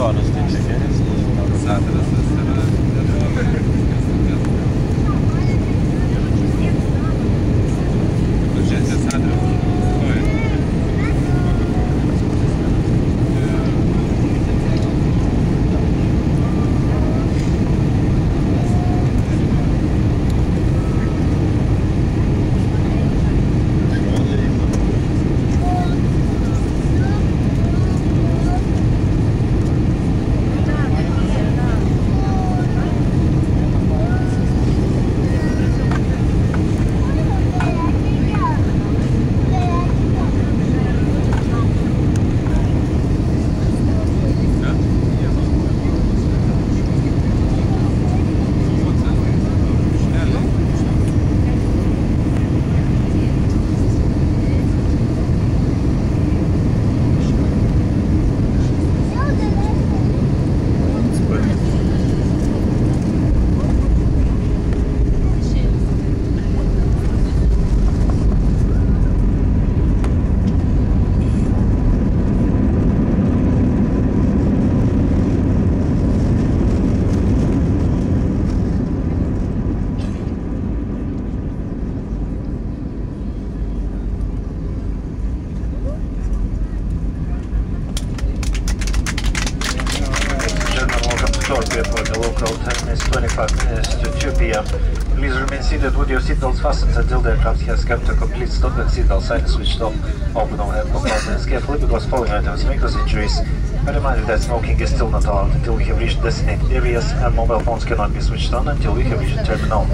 horas tem que ser. Sábado, sábado. To Torp The local time is 25 minutes to 2 p.m. Please remain seated with your seatbelts fastened until the aircraft has come to complete stop and seatbelt sign is switched off. Open all hand compartments carefully because falling items may cause injuries. A reminder that smoking is still not allowed until we have reached designated areas and mobile phones cannot be switched on until we have reached the terminal.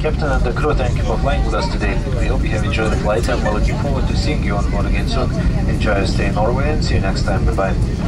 Captain and the crew, thank you for flying with us today. We hope you have enjoyed the flight and we're looking forward to seeing you on board again soon. Enjoy your stay in Norway and see you next time. Bye-bye.